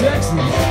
Jackson.